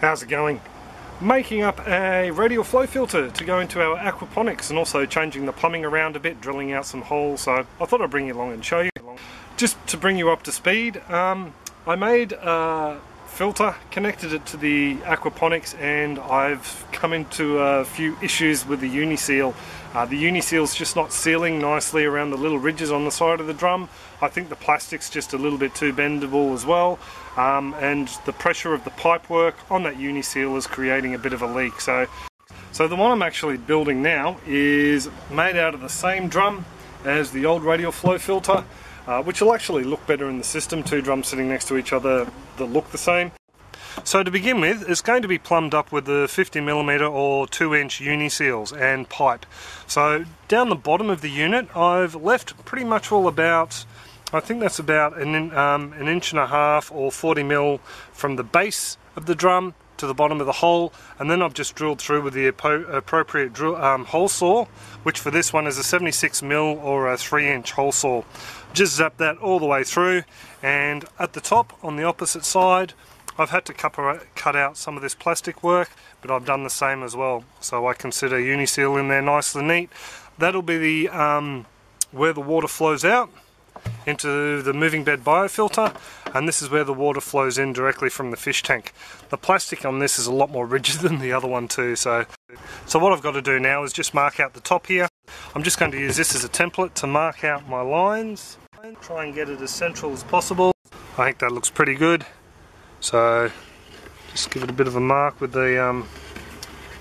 How's it going? Making up a radial flow filter to go into our aquaponics and also changing the plumbing around a bit, drilling out some holes. So I thought I'd bring you along and show you. Just to bring you up to speed, um, I made a filter, connected it to the aquaponics and I've come into a few issues with the Uniseal. Uh, the Uniseal's just not sealing nicely around the little ridges on the side of the drum. I think the plastic's just a little bit too bendable as well um, and the pressure of the pipe work on that Uniseal is creating a bit of a leak. So, so the one I'm actually building now is made out of the same drum as the old radial flow filter uh, which will actually look better in the system, two drums sitting next to each other that look the same. So to begin with, it's going to be plumbed up with the 50mm or 2 inch uni seals and pipe. So down the bottom of the unit, I've left pretty much all about, I think that's about an, um, an inch and a half or 40mm from the base of the drum to the bottom of the hole and then I've just drilled through with the appropriate drill, um, hole saw which for this one is a 76mm or a 3 inch hole saw. Just zap that all the way through and at the top on the opposite side I've had to cut out some of this plastic work but I've done the same as well so I consider Uniseal in there nice and neat. That'll be the um, where the water flows out into the moving bed biofilter and this is where the water flows in directly from the fish tank. The plastic on this is a lot more rigid than the other one too so so what I've got to do now is just mark out the top here. I'm just going to use this as a template to mark out my lines try and get it as central as possible. I think that looks pretty good so just give it a bit of a mark with the um,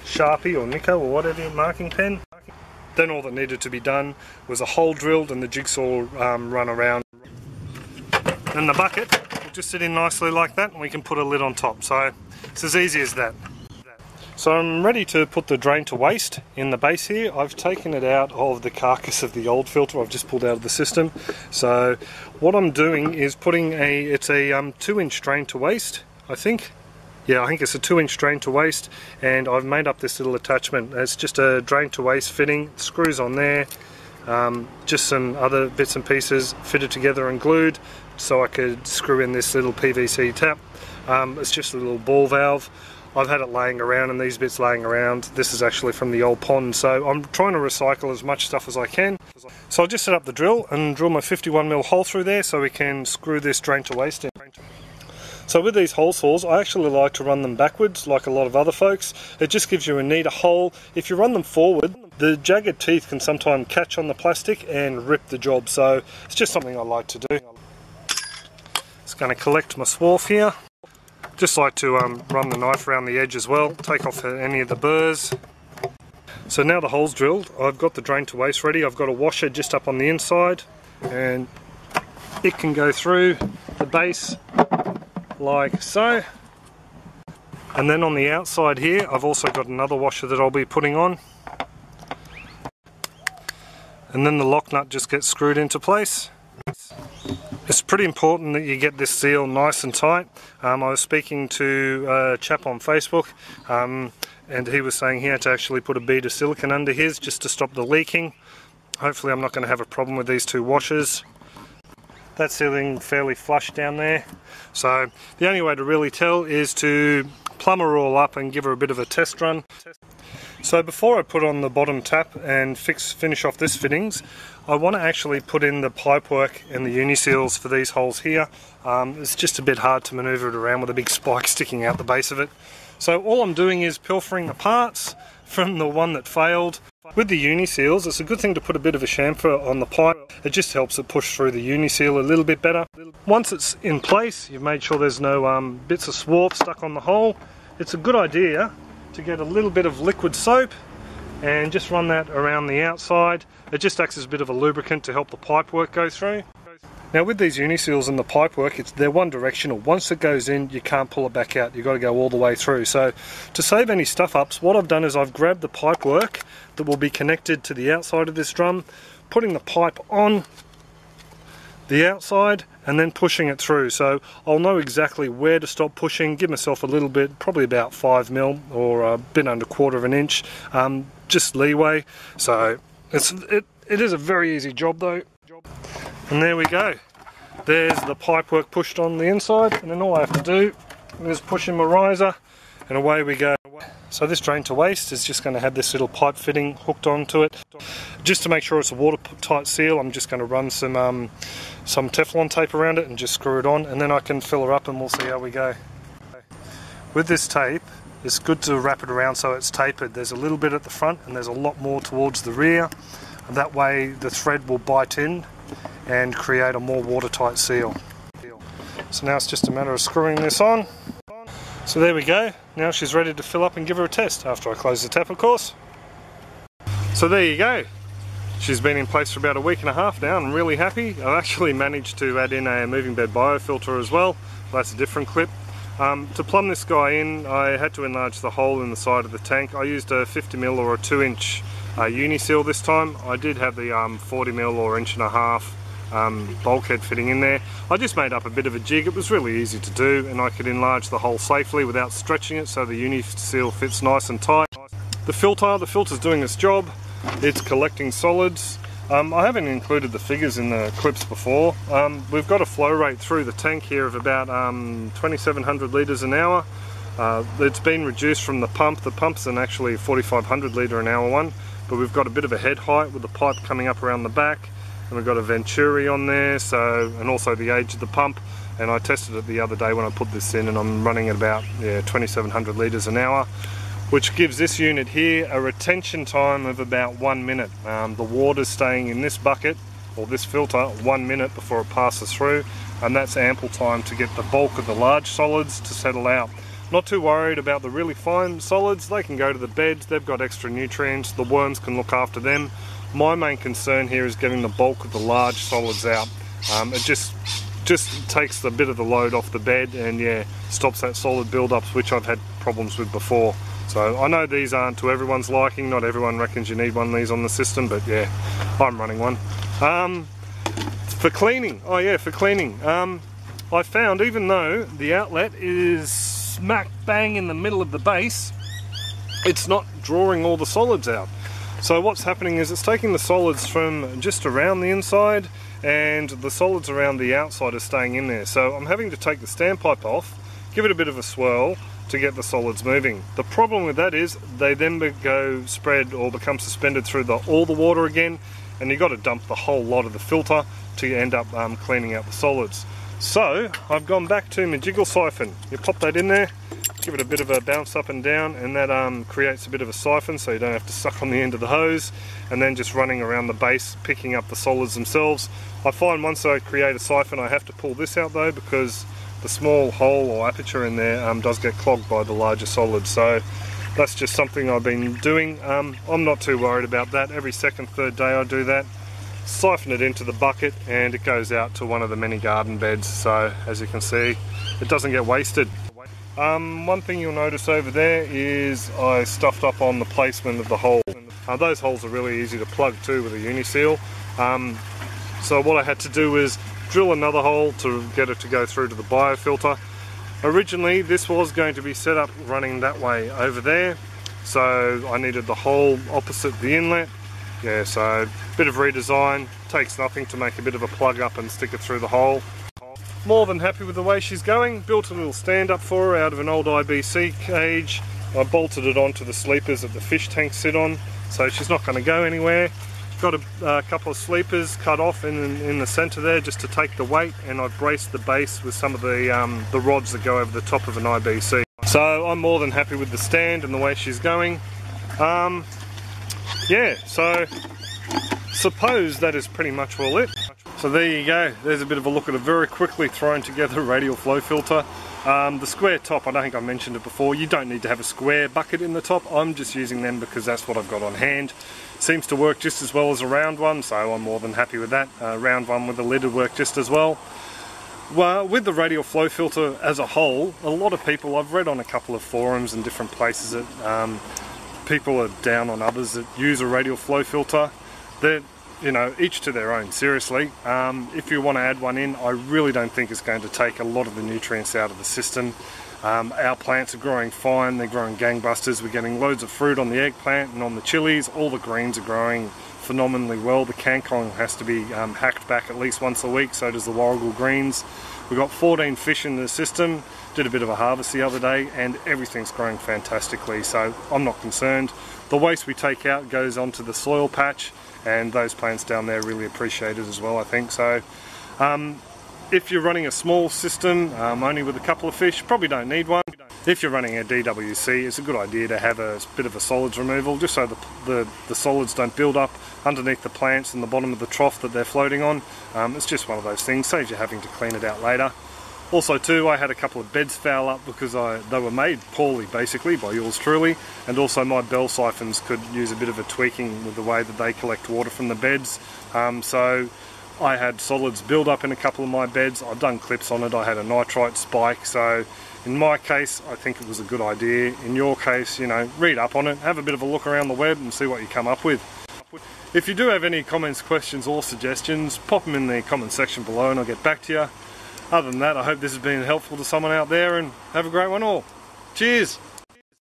Sharpie or Nico or whatever your marking pen. Then all that needed to be done was a hole drilled and the jigsaw um, run around. And the bucket will just sit in nicely like that and we can put a lid on top. So it's as easy as that. So I'm ready to put the drain to waste in the base here. I've taken it out of the carcass of the old filter I've just pulled out of the system. So what I'm doing is putting a, it's a um, two inch drain to waste, I think yeah I think it's a two inch drain to waste and I've made up this little attachment it's just a drain to waste fitting screws on there um, just some other bits and pieces fitted together and glued so I could screw in this little PVC tap um, it's just a little ball valve I've had it laying around and these bits laying around. This is actually from the old pond, so I'm trying to recycle as much stuff as I can. So I'll just set up the drill and drill my 51mm hole through there so we can screw this drain to waste in. So with these hole saws, I actually like to run them backwards like a lot of other folks. It just gives you a neater hole. If you run them forward, the jagged teeth can sometimes catch on the plastic and rip the job. So it's just something I like to do. Just going to collect my swarf here. Just like to um, run the knife around the edge as well, take off any of the burrs. So now the hole's drilled, I've got the drain to waste ready. I've got a washer just up on the inside and it can go through the base like so. And then on the outside here, I've also got another washer that I'll be putting on. And then the lock nut just gets screwed into place. It's pretty important that you get this seal nice and tight. Um, I was speaking to a chap on Facebook um, and he was saying he had to actually put a bead of silicone under his just to stop the leaking. Hopefully I'm not going to have a problem with these two washers. That sealing fairly flush down there. So the only way to really tell is to plumb her all up and give her a bit of a test run. So before I put on the bottom tap and fix finish off this fittings, I want to actually put in the pipework and the uniseals for these holes here. Um, it's just a bit hard to manoeuvre it around with a big spike sticking out the base of it. So all I'm doing is pilfering the parts from the one that failed with the uni seals, it's a good thing to put a bit of a chamfer on the pipe. It just helps it push through the uni seal a little bit better. Once it's in place, you've made sure there's no um, bits of swarf stuck on the hole. It's a good idea to get a little bit of liquid soap and just run that around the outside. It just acts as a bit of a lubricant to help the pipe work go through. Now with these uniseals and the pipework, it's they're one directional. Once it goes in, you can't pull it back out. You've got to go all the way through. So to save any stuff ups, what I've done is I've grabbed the pipework that will be connected to the outside of this drum, putting the pipe on the outside and then pushing it through. So I'll know exactly where to stop pushing, give myself a little bit, probably about five mil or a bit under quarter of an inch, um, just leeway. So it's, it, it is a very easy job though. And there we go. There's the pipework pushed on the inside, and then all I have to do is push in my riser and away we go. So this drain to waste is just going to have this little pipe fitting hooked onto it. Just to make sure it's a watertight seal, I'm just going to run some um, some Teflon tape around it and just screw it on and then I can fill her up and we'll see how we go. With this tape, it's good to wrap it around so it's tapered. There's a little bit at the front and there's a lot more towards the rear. And that way the thread will bite in and create a more watertight seal. So now it's just a matter of screwing this on. So there we go. Now she's ready to fill up and give her a test after I close the tap of course. So there you go. She's been in place for about a week and a half now I'm really happy. I've actually managed to add in a moving bed biofilter as well. That's a different clip. Um, to plumb this guy in I had to enlarge the hole in the side of the tank. I used a 50mm or a 2 inch uh, Uniseal this time. I did have the um, 40 mil or inch and a half um, bulkhead fitting in there. I just made up a bit of a jig, it was really easy to do and I could enlarge the hole safely without stretching it so the uni seal fits nice and tight. The filter, the filter's doing its job, it's collecting solids. Um, I haven't included the figures in the clips before. Um, we've got a flow rate through the tank here of about um, 2700 litres an hour. Uh, it's been reduced from the pump. The pump's an actually 4500 litre an hour one, but we've got a bit of a head height with the pipe coming up around the back and we've got a Venturi on there so and also the age of the pump. And I tested it the other day when I put this in and I'm running at about yeah 2700 litres an hour which gives this unit here a retention time of about one minute. Um, the water's staying in this bucket or this filter one minute before it passes through and that's ample time to get the bulk of the large solids to settle out not too worried about the really fine solids. They can go to the beds. They've got extra nutrients. The worms can look after them. My main concern here is getting the bulk of the large solids out. Um, it just just takes a bit of the load off the bed and yeah, stops that solid build-ups which I've had problems with before. So I know these aren't to everyone's liking, not everyone reckons you need one of these on the system, but yeah, I'm running one. Um, for cleaning, oh yeah, for cleaning, um, I found even though the outlet is smack bang in the middle of the base, it's not drawing all the solids out. So what's happening is it's taking the solids from just around the inside and the solids around the outside are staying in there. So I'm having to take the standpipe off, give it a bit of a swirl to get the solids moving. The problem with that is they then go spread or become suspended through the, all the water again and you've got to dump the whole lot of the filter to end up um, cleaning out the solids. So I've gone back to my jiggle siphon. You pop that in there give it a bit of a bounce up and down and that um, creates a bit of a siphon so you don't have to suck on the end of the hose and then just running around the base picking up the solids themselves. I find once I create a siphon I have to pull this out though because the small hole or aperture in there um, does get clogged by the larger solids so that's just something I've been doing. Um, I'm not too worried about that. Every second, third day I do that. Siphon it into the bucket and it goes out to one of the many garden beds so as you can see it doesn't get wasted. Um, one thing you'll notice over there is I stuffed up on the placement of the hole. Uh, those holes are really easy to plug too with a Uniseal. Um, so what I had to do was drill another hole to get it to go through to the biofilter. Originally this was going to be set up running that way over there so I needed the hole opposite the inlet yeah so a bit of redesign takes nothing to make a bit of a plug up and stick it through the hole more than happy with the way she's going. Built a little stand up for her out of an old IBC cage. I bolted it onto the sleepers that the fish tanks sit on, so she's not going to go anywhere. Got a uh, couple of sleepers cut off in, in the centre there just to take the weight, and I've braced the base with some of the, um, the rods that go over the top of an IBC. So I'm more than happy with the stand and the way she's going. Um, yeah, so suppose that is pretty much all it. So there you go, there's a bit of a look at a very quickly thrown together radial flow filter. Um, the square top, I don't think I mentioned it before, you don't need to have a square bucket in the top, I'm just using them because that's what I've got on hand. Seems to work just as well as a round one, so I'm more than happy with that. Uh, round one with a lid would work just as well. Well, with the radial flow filter as a whole, a lot of people, I've read on a couple of forums and different places that um, people are down on others that use a radial flow filter. They're, you know, each to their own, seriously. Um, if you want to add one in, I really don't think it's going to take a lot of the nutrients out of the system. Um, our plants are growing fine, they're growing gangbusters, we're getting loads of fruit on the eggplant and on the chilies, all the greens are growing phenomenally well. The kangkong has to be um, hacked back at least once a week, so does the warrigal greens. We've got 14 fish in the system, did a bit of a harvest the other day and everything's growing fantastically so I'm not concerned. The waste we take out goes onto the soil patch and those plants down there really appreciate it as well I think so. Um, if you're running a small system, um, only with a couple of fish, probably don't need one. If you're running a DWC, it's a good idea to have a bit of a solids removal, just so the, the, the solids don't build up underneath the plants and the bottom of the trough that they're floating on. Um, it's just one of those things, saves you having to clean it out later. Also too, I had a couple of beds foul up because I, they were made poorly basically by yours truly and also my bell siphons could use a bit of a tweaking with the way that they collect water from the beds. Um, so I had solids build up in a couple of my beds. I've done clips on it. I had a nitrite spike. So in my case, I think it was a good idea. In your case, you know, read up on it, have a bit of a look around the web and see what you come up with. If you do have any comments, questions or suggestions, pop them in the comment section below and I'll get back to you. Other than that, I hope this has been helpful to someone out there and have a great one all. Cheers!